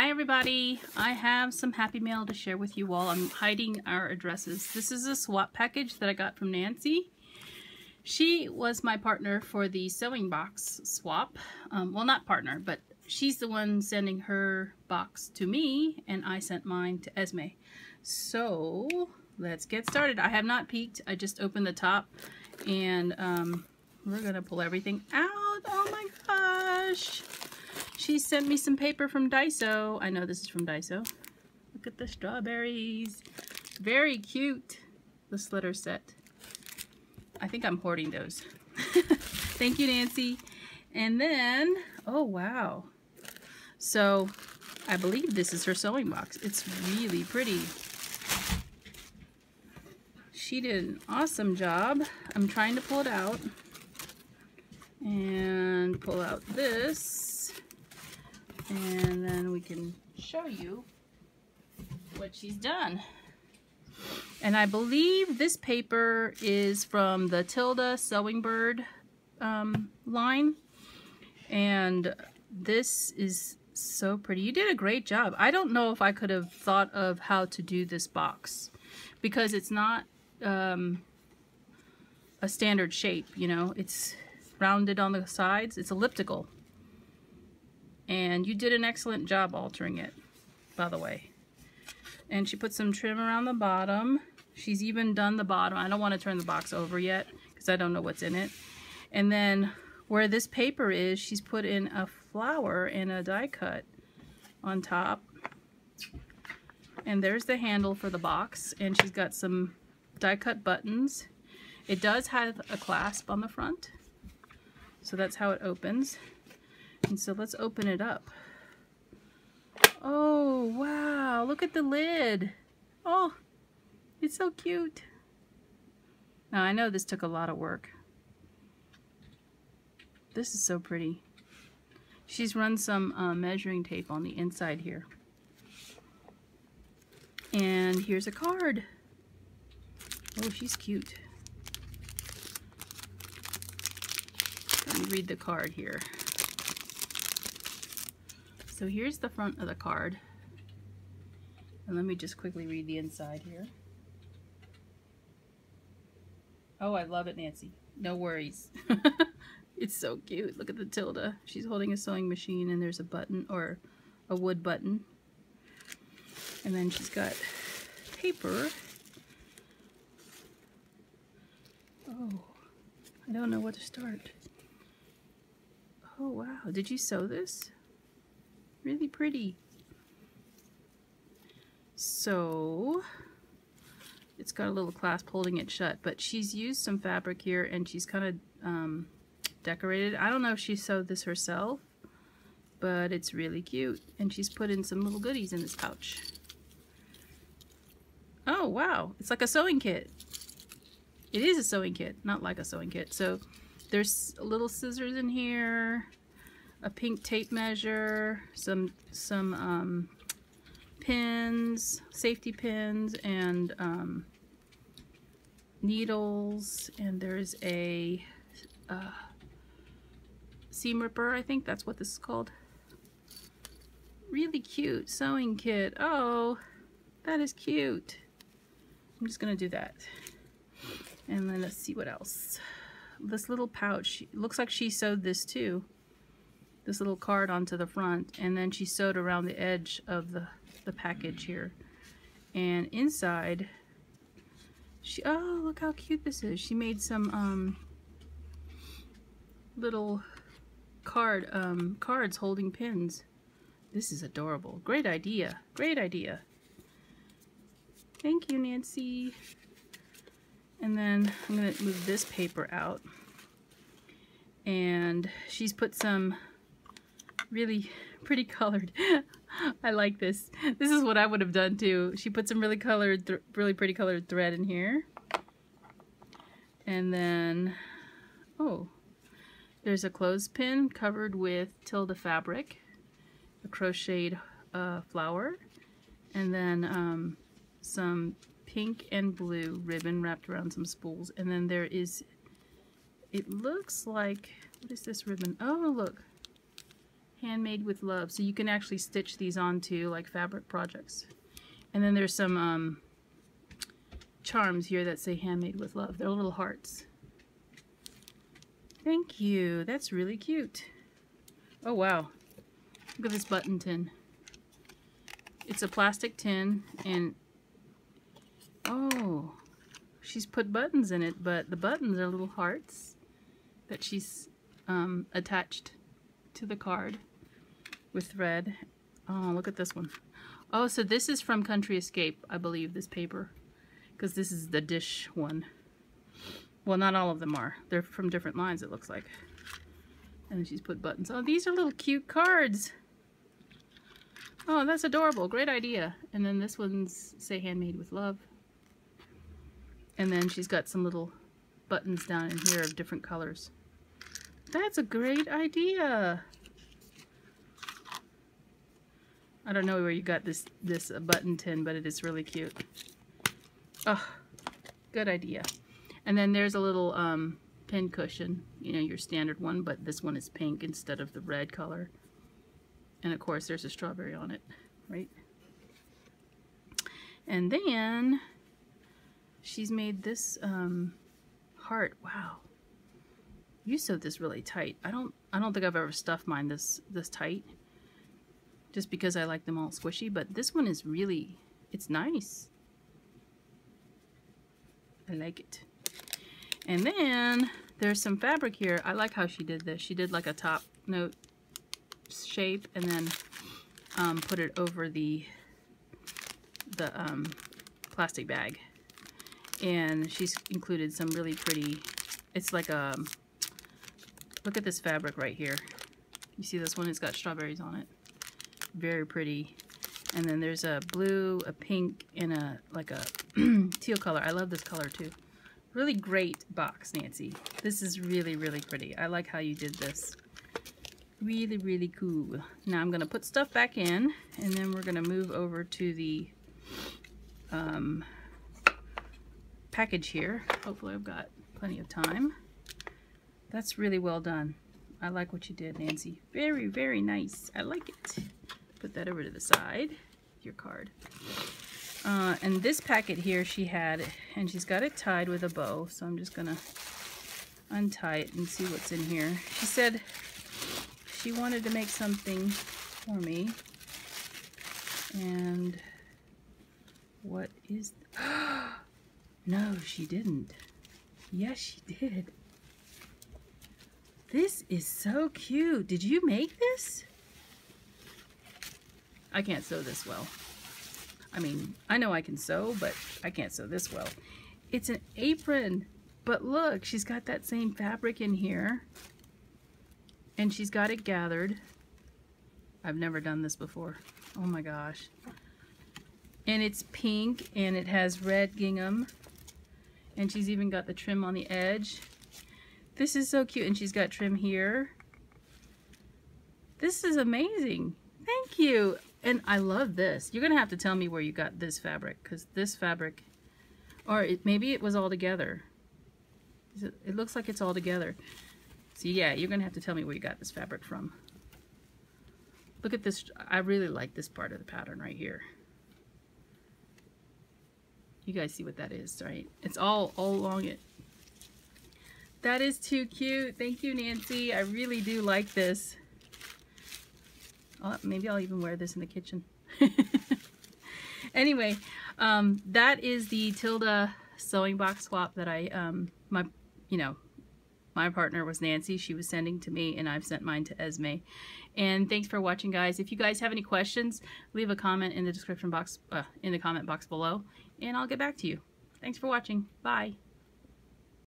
Hi everybody, I have some happy mail to share with you all. I'm hiding our addresses. This is a swap package that I got from Nancy. She was my partner for the sewing box swap. Um, well, not partner, but she's the one sending her box to me and I sent mine to Esme. So let's get started. I have not peeked. I just opened the top and um, we're to pull everything out. Oh my gosh. She sent me some paper from Daiso. I know this is from Daiso. Look at the strawberries. Very cute. The slitter set. I think I'm hoarding those. Thank you, Nancy. And then, oh wow. So, I believe this is her sewing box. It's really pretty. She did an awesome job. I'm trying to pull it out. And pull out this. And then we can show you what she's done. And I believe this paper is from the Tilda Sewing Bird um, line. And this is so pretty. You did a great job. I don't know if I could have thought of how to do this box because it's not um, a standard shape, you know. It's rounded on the sides. It's elliptical. And you did an excellent job altering it, by the way. And she put some trim around the bottom. She's even done the bottom. I don't want to turn the box over yet because I don't know what's in it. And then where this paper is, she's put in a flower and a die cut on top. And there's the handle for the box. And she's got some die cut buttons. It does have a clasp on the front. So that's how it opens. And so let's open it up. Oh, wow. Look at the lid. Oh, it's so cute. Now, I know this took a lot of work. This is so pretty. She's run some uh, measuring tape on the inside here. And here's a card. Oh, she's cute. Let me read the card here. So here's the front of the card. And let me just quickly read the inside here. Oh, I love it, Nancy. No worries. it's so cute. Look at the Tilda. She's holding a sewing machine and there's a button or a wood button. And then she's got paper. Oh, I don't know what to start. Oh, wow. Did you sew this? Really pretty. So, it's got a little clasp holding it shut, but she's used some fabric here and she's kind of um, decorated. I don't know if she sewed this herself, but it's really cute. And she's put in some little goodies in this pouch. Oh, wow. It's like a sewing kit. It is a sewing kit, not like a sewing kit. So there's little scissors in here, a pink tape measure, some some um, pins, safety pins, and um, needles, and there's a uh, seam ripper, I think that's what this is called. Really cute sewing kit. Oh, that is cute. I'm just gonna do that. And then let's see what else. This little pouch, looks like she sewed this too. This little card onto the front, and then she sewed around the edge of the, the package here. And inside, she, oh, look how cute this is. She made some um, little card um, cards holding pins. This is adorable. Great idea. Great idea. Thank you, Nancy. And then I'm going to move this paper out. And she's put some really pretty colored, I like this. This is what I would have done too. She put some really colored, really pretty colored thread in here. And then, oh, there's a clothespin covered with Tilda fabric, a crocheted uh, flower, and then um, some pink and blue ribbon wrapped around some spools. And then there is, it looks like, what is this ribbon? Oh, look. Handmade with love. So you can actually stitch these onto like fabric projects. And then there's some um, charms here that say handmade with love. They're little hearts. Thank you. That's really cute. Oh, wow. Look at this button tin. It's a plastic tin and oh, she's put buttons in it, but the buttons are little hearts that she's um, attached to the card with thread. Oh, look at this one. Oh, so this is from Country Escape, I believe, this paper. Because this is the dish one. Well, not all of them are. They're from different lines, it looks like. And she's put buttons. Oh, these are little cute cards. Oh, that's adorable. Great idea. And then this one's Say Handmade with Love. And then she's got some little buttons down in here of different colors. That's a great idea. I don't know where you got this this uh, button tin, but it is really cute. Oh, good idea. And then there's a little um, pin cushion, you know, your standard one, but this one is pink instead of the red color. And of course, there's a strawberry on it, right? And then she's made this um, heart. Wow, you sewed this really tight. I don't, I don't think I've ever stuffed mine this this tight, just because I like them all squishy. But this one is really, it's nice. I like it. And then there's some fabric here. I like how she did this. She did like a top note shape and then um, put it over the the um, plastic bag. And she's included some really pretty, it's like a, look at this fabric right here. You see this one? It's got strawberries on it. Very pretty. And then there's a blue, a pink, and a like a teal color. I love this color too. Really great box, Nancy. This is really, really pretty. I like how you did this. Really, really cool. Now I'm going to put stuff back in, and then we're going to move over to the um, package here. Hopefully I've got plenty of time. That's really well done. I like what you did, Nancy. Very, very nice. I like it. Put that over to the side. Your card. Uh, and this packet here she had, and she's got it tied with a bow, so I'm just to untie it and see what's in here. She said she wanted to make something for me. And what is... no, she didn't. Yes, she did. This is so cute. Did you make this? I can't sew this well. I mean, I know I can sew, but I can't sew this well. It's an apron, but look, she's got that same fabric in here and she's got it gathered. I've never done this before. Oh my gosh. And it's pink and it has red gingham. And she's even got the trim on the edge. This is so cute. And she's got trim here. This is amazing. Thank you. And I love this. You're going to have to tell me where you got this fabric. Because this fabric, or it, maybe it was all together. It, looks like it's all together. So yeah, you're going to have to tell me where you got this fabric from. Look at this. I really like this part of the pattern right here. You guys see what that is, right? It's all, all along it. That is too cute. Thank you, Nancy. I really do like this. Maybe I'll even wear this in the kitchen. anyway, um, that is the Tilda sewing box swap that I, um, my, you know, my partner was Nancy. She was sending to me, and I've sent mine to Esme. And thanks for watching, guys. If you guys have any questions, leave a comment in the description box, uh, in the comment box below, and I'll get back to you. Thanks for watching. Bye.